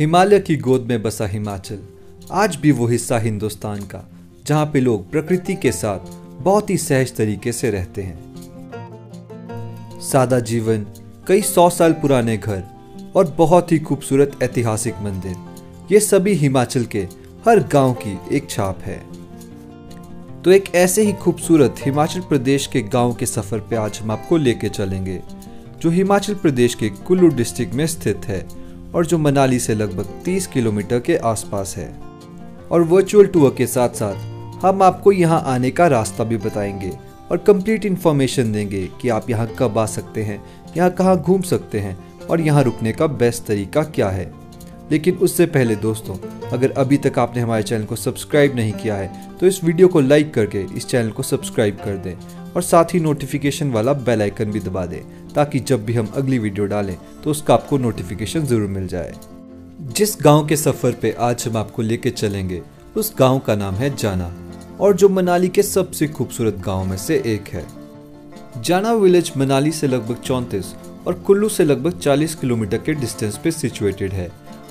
हिमालय की गोद में बसा हिमाचल। आज भी वो हिस्सा हिंदुस्तान का, जहाँ पे लोग प्रकृति के साथ बहुत ही सहज तरीके से रहते हैं। सादा जीवन, कई सौ साल पुराने घर और बहुत ही खूबसूरत ऐतिहासिक मंदिर, ये सभी हिमाचल के हर गाँव की एक छाप है। तो एक ऐसे ही खूबसूरत हिमाचल प्रदेश के गाँव के सफ़र पे आज हम आपको लेके चलेंगे, जो हिमाचल प्रदेश के कुल्लू डिस्ट्रिक्ट में स्थित है। और जो मनाली से लगभग 30 किलोमीटर के आसपास है। और वर्चुअल टूर के साथ साथ हम आपको यहाँ आने का रास्ता भी बताएँगे और कंप्लीट इन्फॉर्मेशन देंगे कि आप यहाँ कब आ सकते हैं, यहाँ कहाँ घूम सकते हैं और यहाँ रुकने का बेस्ट तरीका क्या है। लेकिन उससे पहले दोस्तों, अगर अभी तक आपने हमारे चैनल को सब्सक्राइब नहीं किया है तो इस वीडियो को लाइक करके इस चैनल को सब्सक्राइब कर दें और साथ ही नोटिफिकेशन वाला बेल आइकन भी दबा दें। ताकि जब भी हम अगली वीडियो डालें तो उसका आपको नोटिफिकेशन ज़रूर मिल जाए। जिस गाँव के सफ़र पे आज हम आपको लेके चलेंगे, उस गाँव का नाम है जाना, और जो मनाली के सबसे खूबसूरत गाँव में से एक है। जाना विलेज मनाली से लगभग चौंतीस और कुल्लू से लगभग 40 किलोमीटर के डिस्टेंस पे सिचुएटेड है,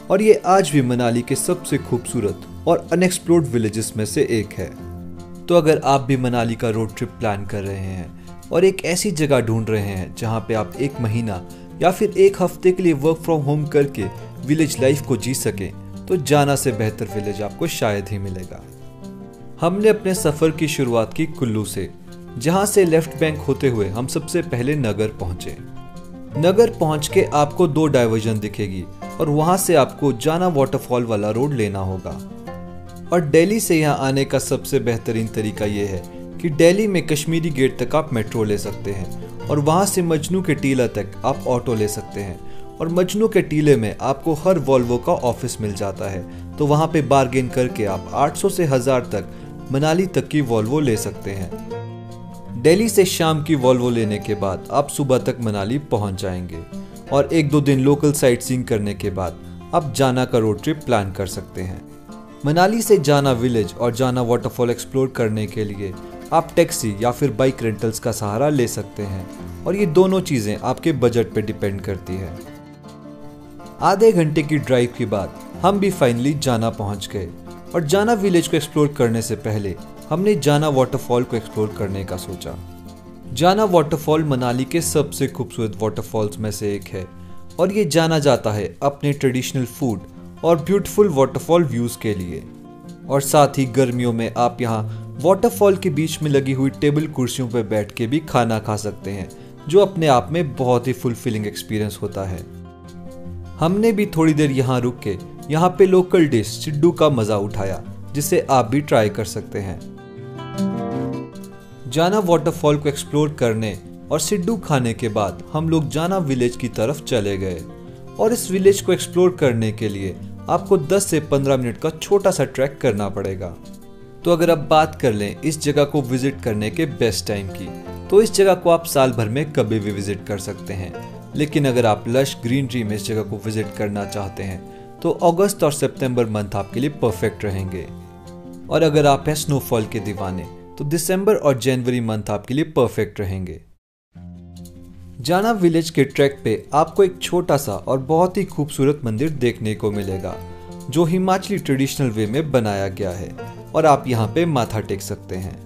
और ये आज भी मनाली के सबसे खूबसूरत और अनएक्सप्लोर्ड विलेजेस में से एक है। तो अगर आप भी मनाली का रोड ट्रिप प्लान कर रहे हैं और एक ऐसी जगह ढूंढ रहे हैं जहाँ पे आप एक महीना या फिर एक हफ़्ते के लिए वर्क फ्रॉम होम करके विलेज लाइफ को जी सकें तो जाना से बेहतर विलेज आपको शायद ही मिलेगा। हमने अपने सफ़र की शुरुआत की कुल्लू से, जहाँ से लेफ़्ट बैंक होते हुए हम सबसे पहले नगर पहुँचे। नगर पहुँच के आपको दो डाइवर्जन दिखेगी और वहाँ से आपको जाना वाटरफॉल वाला रोड लेना होगा। और दिल्ली से यहाँ आने का सबसे बेहतरीन तरीका ये है कि दिल्ली में कश्मीरी गेट तक आप मेट्रो ले सकते हैं और वहाँ से मजनू के टीला तक आप ऑटो ले सकते हैं। और मजनू के टीले में आपको हर वॉल्वो का ऑफ़िस मिल जाता है। तो वहाँ पे बार्गेन करके आप 800 से हज़ार तक मनाली तक की वॉल्वो ले सकते हैं। दिल्ली से शाम की वॉल्वो लेने के बाद आप सुबह तक मनाली पहुँच जाएँगे। और एक दो दिन लोकल साइट सीइंग करने के बाद आप जाना का रोड ट्रिप प्लान कर सकते हैं। मनाली से जाना विलेज और जाना वाटरफॉल एक्सप्लोर करने के लिए आप टैक्सी या फिर बाइक रेंटल्स का सहारा ले सकते हैं और ये दोनों चीज़ें आपके बजट पर डिपेंड करती है। आधे घंटे की ड्राइव के बाद हम भी फाइनली जाना पहुँच गए और जाना विलेज को एक्सप्लोर करने से पहले हमने जाना वाटरफॉल को एक्सप्लोर करने का सोचा। जाना वाटरफॉल मनाली के सबसे खूबसूरत वाटरफॉल्स में से एक है और ये जाना जाता है अपने ट्रेडिशनल फ़ूड और ब्यूटीफुल वाटरफॉल व्यूज़ के लिए। और साथ ही गर्मियों में आप यहाँ वाटरफॉल के बीच में लगी हुई टेबल कुर्सियों पर बैठ के भी खाना खा सकते हैं, जो अपने आप में बहुत ही फुलफिलिंग एक्सपीरियंस होता है। हमने भी थोड़ी देर यहाँ रुक के यहाँ पे लोकल डिश सिड्डू का मज़ा उठाया, जिसे आप भी ट्राई कर सकते हैं। जाना वाटरफॉल को एक्सप्लोर करने और सिड्डू खाने के बाद हम लोग जाना विलेज की तरफ़ चले गए। और इस विलेज को एक्सप्लोर करने के लिए आपको 10 से 15 मिनट का छोटा सा ट्रैक करना पड़ेगा। तो अगर आप बात कर लें इस जगह को विज़िट करने के बेस्ट टाइम की तो इस जगह को आप साल भर में कभी भी विज़िट कर सकते हैं। लेकिन अगर आप लश ग्रीनरी में इस जगह को विज़िट करना चाहते हैं तो अगस्त और सितंबर मंथ आपके लिए परफेक्ट रहेंगे। और अगर आप हैं स्नोफॉल के दीवाने तो दिसंबर और जनवरी मंथ आपके लिए परफेक्ट रहेंगे। जाना विलेज के ट्रैक पे आपको एक छोटा सा और बहुत ही खूबसूरत मंदिर देखने को मिलेगा, जो हिमाचली ट्रेडिशनल वे में बनाया गया है। और आप यहाँ पे माथा टेक सकते हैं।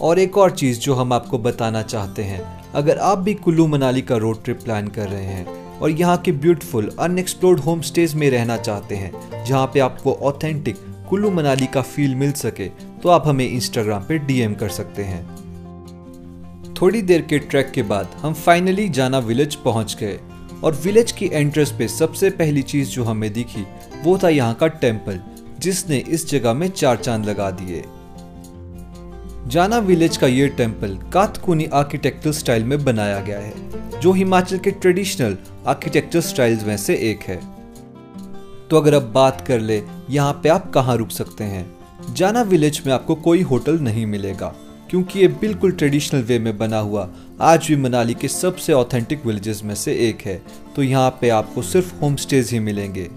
और एक और चीज़ जो हम आपको बताना चाहते हैं, अगर आप भी कुल्लू मनाली का रोड ट्रिप प्लान कर रहे हैं और यहाँ के ब्यूटीफुल अनएक्सप्लोर्ड होम स्टेज में रहना चाहते हैं, जहाँ पे आपको ऑथेंटिक कुल्लू मनाली का फील मिल सके तो आप हमें इंस्टाग्राम पे डीएम कर सकते हैं। थोड़ी देर के ट्रैक के बाद हम फाइनली जाना विलेज पहुँच गए और विलेज की एंट्रेंस पे सबसे पहली चीज़ जो हमें दिखी, वो था यहाँ का टेंपल जिसने इस जगह में चार चाँद लगा दिए। जाना विलेज का ये टेंपल कातकुनी आर्किटेक्चरल स्टाइल में बनाया गया है, जो हिमाचल के ट्रेडिशनल आर्किटेक्चर स्टाइल्स में से एक है। तो अगर अब बात कर ले, यहाँ पे आप कहाँ रुक सकते हैं? जाना विलेज में आपको कोई होटल नहीं मिलेगा, क्योंकि ये बिल्कुल ट्रेडिशनल वे में बना हुआ, आज भी मनाली के सबसे ऑथेंटिक विलेजेस में से एक है। तो यहाँ पे आपको सिर्फ़ होम स्टेज ही मिलेंगे।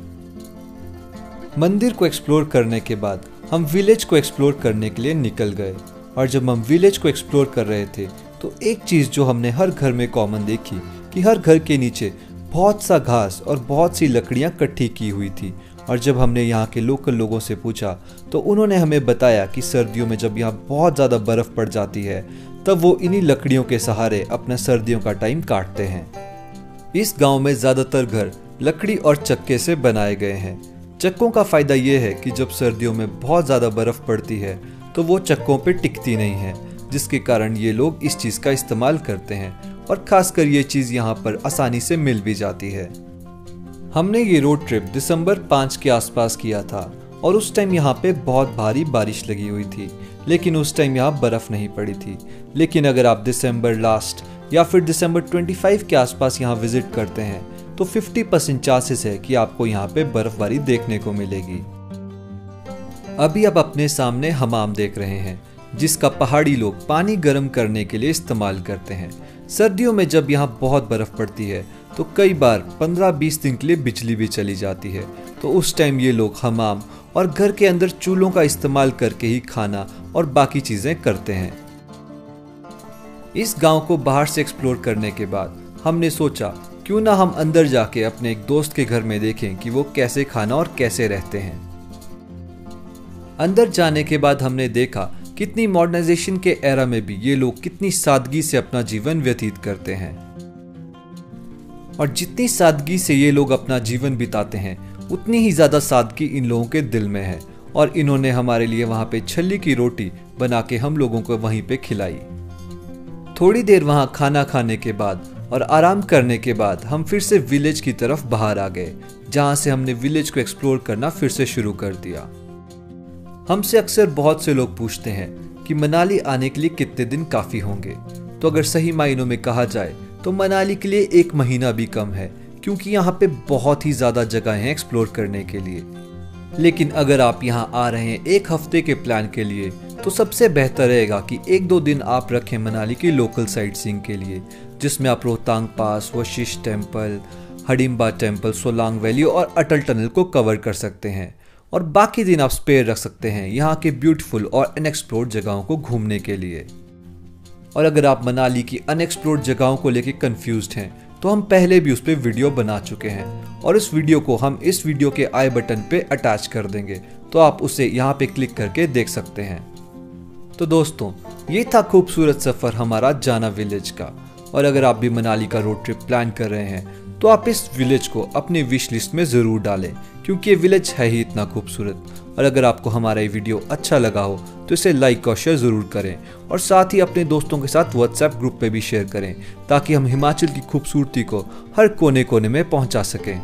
मंदिर को एक्सप्लोर करने के बाद, हम विलेज को एक्सप्लोर करने के लिए निकल गए। और जब हम विलेज को एक्सप्लोर कर रहे थे तो एक चीज़ जो हमने हर घर में कॉमन देखी, कि हर घर के नीचे बहुत सा घास और बहुत सी लकड़ियाँ इकट्ठी की हुई थी। और जब हमने यहाँ के लोकल लोगों से पूछा तो उन्होंने हमें बताया कि सर्दियों में जब यहाँ बहुत ज़्यादा बर्फ़ पड़ जाती है, तब वो इन्हीं लकड़ियों के सहारे अपना सर्दियों का टाइम काटते हैं। इस गाँव में ज़्यादातर घर लकड़ी और चक्के से बनाए गए हैं। चक्कों का फ़ायदा ये है कि जब सर्दियों में बहुत ज़्यादा बर्फ़ पड़ती है तो वो चक्कों पे टिकती नहीं है, जिसके कारण ये लोग इस चीज़ का इस्तेमाल करते हैं और ख़ासकर ये चीज़ यहाँ पर आसानी से मिल भी जाती है। हमने ये रोड ट्रिप दिसंबर पाँच के आसपास किया था और उस टाइम यहाँ पे बहुत भारी बारिश लगी हुई थी, लेकिन उस टाइम यहाँ बर्फ़ नहीं पड़ी थी। लेकिन अगर आप दिसंबर लास्ट या फिर दिसंबर 25 के आसपास यहाँ विज़िट करते हैं तो 50 परसेंट चांसेस है कि आपको यहाँ पे बर्फबारी देखने को मिलेगी। अभी आप अपने सामने हमाम देख रहे हैं, जिसका पहाड़ी लोग पानी गर्म करने के लिए इस्तेमाल करते हैं। सर्दियों में जब यहाँ बहुत बर्फ़ पड़ती है तो कई बार 15-20 दिन के लिए बिजली भी चली जाती है। तो उस टाइम ये लोग हमाम और घर के अंदर चूल्हों का इस्तेमाल करके ही खाना और बाकी चीज़ें करते हैं। इस गाँव को बाहर से एक्सप्लोर करने के बाद हमने सोचा क्यों ना हम अंदर जाके अपने एक दोस्त के घर में देखें कि वो कैसे खाना और कैसे रहते हैं। अंदर जाने के बाद हमने देखा कितनी मॉडर्नाइजेशन के एरा में भी ये लोग कितनी सादगी से अपना जीवन व्यतीत करते हैं। और जितनी सादगी से ये लोग अपना जीवन बिताते हैं, उतनी ही ज़्यादा सादगी इन लोगों के दिल में है। और इन्होंने हमारे लिए वहाँ पे छली की रोटी बना के हम लोगों को वहीं पे खिलाई। थोड़ी देर वहाँ खाना खाने के बाद और आराम करने के बाद हम फिर से विलेज की तरफ़ बाहर आ गए, जहाँ से हमने विलेज को एक्सप्लोर करना फिर से शुरू कर दिया। हमसे अक्सर बहुत से लोग पूछते हैं कि मनाली आने के लिए कितने दिन काफ़ी होंगे। तो अगर सही मायनों में कहा जाए तो मनाली के लिए एक महीना भी कम है, क्योंकि यहाँ पे बहुत ही ज़्यादा जगह हैं एक्सप्लोर करने के लिए। लेकिन अगर आप यहाँ आ रहे हैं एक हफ़्ते के प्लान के लिए तो सबसे बेहतर रहेगा कि एक दो दिन आप रखें मनाली की लोकल साइट सीइंग के लिए, जिसमें आप Rohtang pass, Vashisht temple Hadimba temple Solang valley और अटल टनल को कवर कर सकते हैं। और बाकी दिन आप स्पेयर रख सकते हैं यहाँ के ब्यूटीफुल और अनएक्सप्लोर्ड जगहों को घूमने के लिए। और अगर आप मनाली की अनएक्सप्लोर्ड जगहों को लेकर कन्फ्यूज़ हैं तो हम पहले भी उस पर वीडियो बना चुके हैं। और इस वीडियो को हम इस वीडियो के आई बटन पे अटैच कर देंगे तो आप उसे यहाँ पे क्लिक करके देख सकते हैं। तो दोस्तों, ये था खूबसूरत सफ़र हमारा जाना विलेज का। और अगर आप भी मनाली का रोड ट्रिप प्लान कर रहे हैं तो आप इस विलेज को अपने विश लिस्ट में ज़रूर डालें, क्योंकि ये विलेज है ही इतना खूबसूरत। और अगर आपको हमारा ये वीडियो अच्छा लगा हो तो इसे लाइक और शेयर ज़रूर करें। और साथ ही अपने दोस्तों के साथ व्हाट्सएप ग्रुप पे भी शेयर करें, ताकि हम हिमाचल की खूबसूरती को हर कोने कोने में पहुँचा सकें।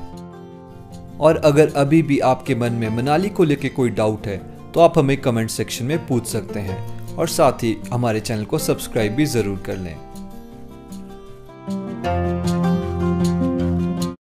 और अगर अभी भी आपके मन में मनाली को लेकर कोई डाउट है तो आप हमें कमेंट सेक्शन में पूछ सकते हैं। और साथ ही हमारे चैनल को सब्सक्राइब भी ज़रूर कर लें।